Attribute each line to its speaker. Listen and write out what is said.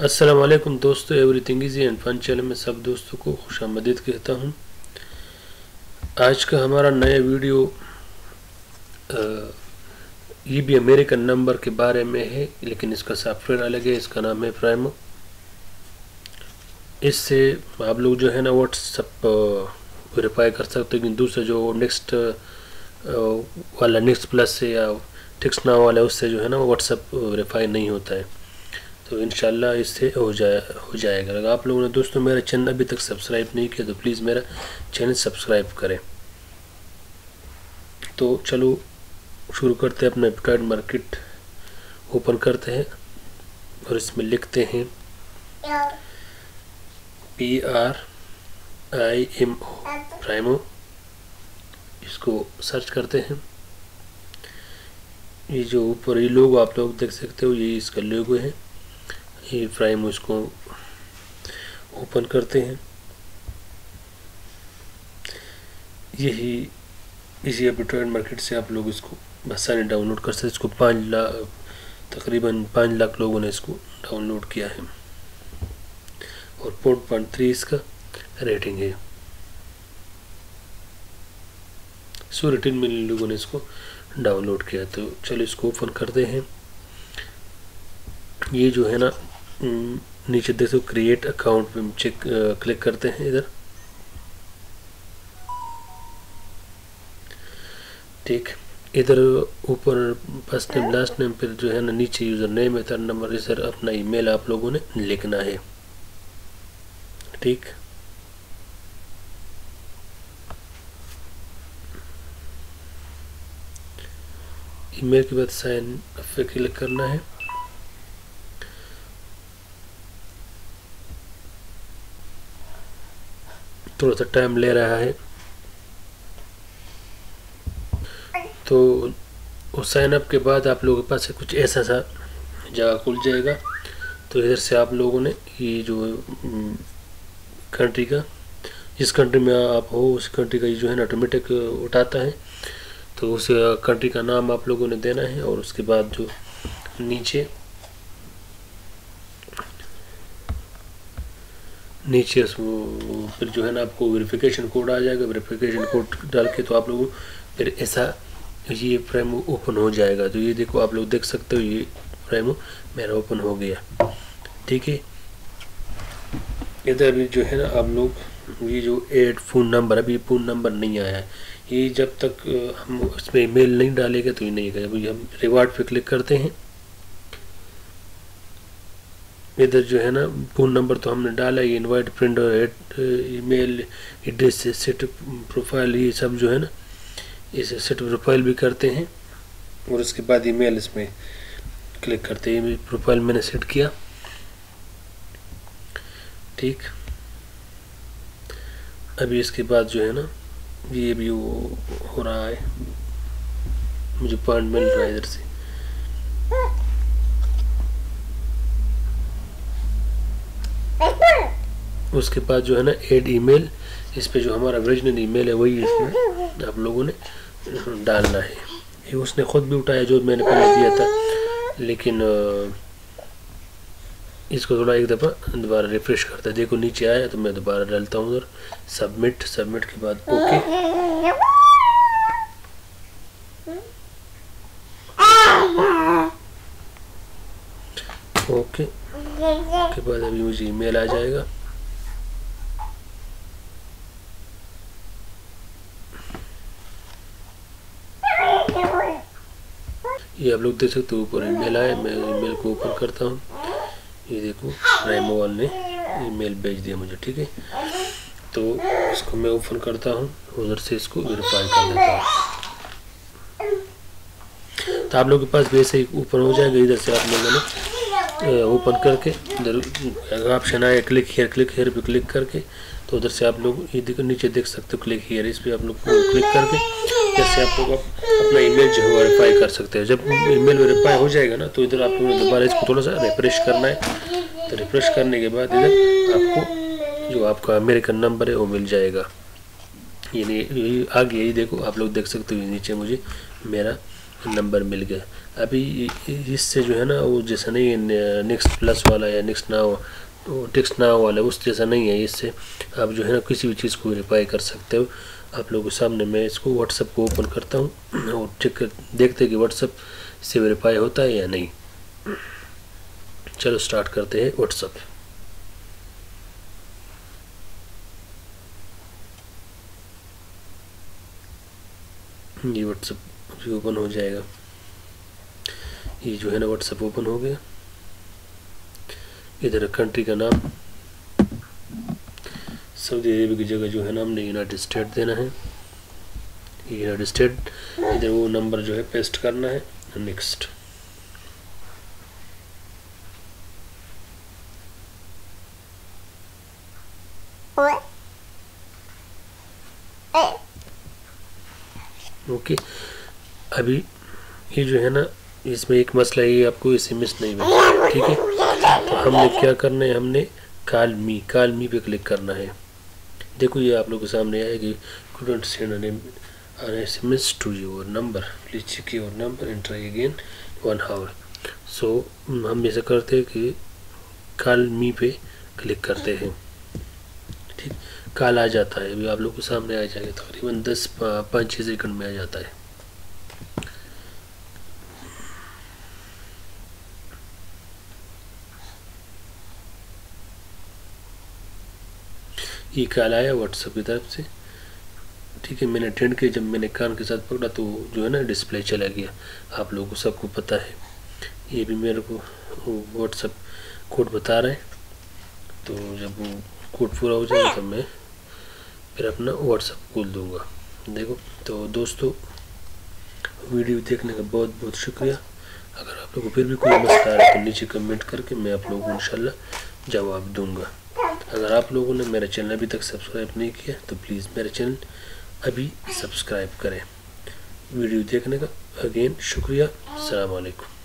Speaker 1: वालेकुम दोस्तों everything easy and fun channel में सब दोस्तों को खुश आमदीद कहता हूँ। आज का हमारा नया वीडियो आ, ये भी अमेरिकन नंबर के बारे में है लेकिन इसका सॉफ्टवेयर अलग है इसका नाम है प्राइमो इससे आप लोग जो है ना व्हाट्सअप वेरीफाई कर सकते हो लेकिन दूसरा जो नेक्स्ट वाला नेक्स्ट प्लस से या टिक्स नाव वाला उससे जो है ना व्हाट्सअप वेरीफाई नहीं होता है। तो इन इससे हो जाए, हो जाएगा। अगर आप लोगों ने दोस्तों मेरा चैनल अभी तक सब्सक्राइब नहीं किया तो प्लीज़ मेरा चैनल सब्सक्राइब करें। तो चलो, शुरू करते हैं अपना एप्टाइड मार्केट ओपन करते हैं और इसमें लिखते हैं। P R I M O Primo इसको सर्च करते हैं। ये जो ऊपर ये लोगो आप लोग देख सकते हो, ये इसका लोगो है। ये प्राइम उसको ओपन करते हैं। यही, इसी एपिट्रॉइड मार्केट से आप लोग इसको आसानी डाउनलोड कर सकते हैं। इसको पाँच लाख तकरीबन पाँच लाख लोगों ने इसको डाउनलोड किया है। और फोर पॉइंट थ्री इसका रेटिंग है। सो रेटिन मिलियन लोगों ने इसको डाउनलोड किया। तो चलो इसको ओपन करते हैं। ये जो है ना नीचे देख क्रिएट अकाउंट पे चेक क्लिक करते हैं इधर। ठीक, इधर ऊपर फ़र्स्ट नेम लास्ट नेम फिर जो है ना, नीचे यूज़र नेम है थर्ड नंबर इधर अपना ईमेल आप लोगों ने लिखना है। ठीक। ईमेल के बाद साइन पे क्लिक करना है। थोड़ा सा टाइम ले रहा है। तो साइन अप के बाद आप लोगों के पास कुछ ऐसा सा जगह खुल जाएगा। तो इधर से आप लोगों ने ये जो कंट्री का, जिस कंट्री में आप हो, उस कंट्री का ये जो है ना ऑटोमेटिक उठाता है। तो उस कंट्री का नाम आप लोगों ने देना है और उसके बाद जो नीचे नीचे फिर जो है ना आपको वेरिफिकेशन कोड आ जाएगा। वेरिफिकेशन कोड डाल के तो आप लोग फिर ऐसा ये फ्रेमो ओपन हो जाएगा। तो ये देखो, आप लोग देख सकते हो, ये फ्रेमो मेरा ओपन हो गया। ठीक है? इधर भी जो है ना आप लोग, ये जो एड फ़ोन नंबर अभी फ़ोन नंबर नहीं आया। है ये जब तक हम इसमें ईमेल नहीं डालेंगे तो ये नहीं आएगा। अभी हम रिवार्ड पे क्लिक करते हैं। इधर जो है ना फ़ोन नंबर तो हमने डाला, ये इनवाइट प्रिंट और ईमेल एड्रेस सेट प्रोफ़ाइल ये सब जो है ना, इसे सेट प्रोफ़ाइल भी करते हैं। और उसके बाद ईमेल इसमें क्लिक करते हैं प्रोफ़ाइल मैंने सेट किया। ठीक। अभी इसके बाद जो है ना, ये भी हो रहा है। मुझे पॉइंट मिल रहा है इधर से। उसके बाद जो है ना एड ईमेल इस पे जो हमारा ओरिजिनल ईमेल है वही इसमें आप लोगों ने डालना है। ये उसने ख़ुद भी उठाया जो मैंने पहले दिया था। लेकिन इसको थोड़ा एक दफ़ा दोबारा रिफ्रेश करता है। देखो नीचे आया तो मैं दोबारा डालता हूँ उधर। सबमिट सबमिट के बाद ओके ओके के बाद अभी मुझे ईमेल आ जाएगा। ये आप लोग देख सकते हो ऊपर ईमेल आए मैं ईमेल को ओपन करता हूँ। ये देखो राइमोवाल ने ईमेल भेज दिया मुझे, ठीक है? तो इसको मैं ओपन करता हूँ, उधर से इसको वेरीफाई कर लेता हूँ। तो आप लोग के पास वैसे ही ओपन हो जाएगा, इधर से आप लोगों ने ओपन करके, इधर ऑप्शन आया क्लिक हेयर क्लिक हेयर पे क्लिक करके तो उधर से आप लोग ये देखो, नीचे देख सकते हो क्लिक हेयर इस पर आप लोग क्लिक करके जैसे आप लोग अपना ईमेल जो है वेरीफाई कर सकते हैं। जब ईमेल वेरीफाई हो जाएगा ना तो इधर आप लोगों ने दोबारा इसको थोड़ा सा रिफ्रेश करना है। तो रिफ्रेश करने के बाद इधर आपको जो आपका अमेरिकन नंबर है, वो मिल जाएगा। ये नहीं आगे यही देखो, आप लोग देख सकते हो, नीचे मुझे मेरा नंबर मिल गया। अभी इससे जो है ना, वो जैसा नहीं नेक्स्ट प्लस वाला या नेक्स्ट नाव तो टेक्स्ट नाव वाला उस जैसा नहीं है, इससे आप जो है ना किसी भी चीज़ को रिप्लाई कर सकते हो। आप लोगों के सामने मैं इसको व्हाट्सअप को ओपन करता हूँ और चेक कर, देखते हैं कि व्हाट्सअप से वेरीफाई होता है या नहीं। चलो स्टार्ट करते हैं व्हाट्सअप ये व्हाट्सअप ओपन हो जाएगा। ये जो है ना व्हाट्सअप ओपन हो गया। इधर कंट्री का नाम। सऊदी अरेबिया की जगह जो है ना, हमने यूनाइटेड स्टेट देना है। यूनाइटेड स्टेट इधर वो नंबर जो है पेस्ट करना है। नेक्स्ट ओके अभी ये जो है ना, इसमें एक मसला ये आपको इसे मिस नहीं मिलता ठीक है? तो हमने क्या करना है हमने काल मी काल मी पे क्लिक करना है। देखो ये आप लोग के सामने कि couldn't send an, an SMS to your number please check your number try again हम ऐसा करते हैं कि काल मी पे क्लिक करते हैं। ठीक? काल आ जाता है। अभी आप लोग के सामने आ जाएगा तकरीबन दस पाँच छः सेकंड में आ जाता है। ये कॉल आया व्हाट्सअप की तरफ़ से। ठीक है, मैंने अटेंड किया, जब मैंने कान के साथ पकड़ा तो जो है ना डिस्प्ले चला गया। आप लोगों को सबको पता है। ये भी मेरे को व्हाट्सअप कोड बता रहे हैं। तो जब वो कोड पूरा हो जाएगा, तब मैं फिर अपना व्हाट्सअप खोल दूँगा। देखो तो दोस्तों, वीडियो देखने का बहुत बहुत शुक्रिया। अगर आप लोगों को फिर भी कोई मसला है तो नीचे कमेंट करके मैं आप लोगों को इंशाल्लाह जवाब दूँगा। अगर आप लोगों ने मेरा चैनल अभी तक सब्सक्राइब नहीं किया तो प्लीज़ मेरा चैनल अभी सब्सक्राइब करें। वीडियो देखने का अगेन शुक्रिया। अलैक्म।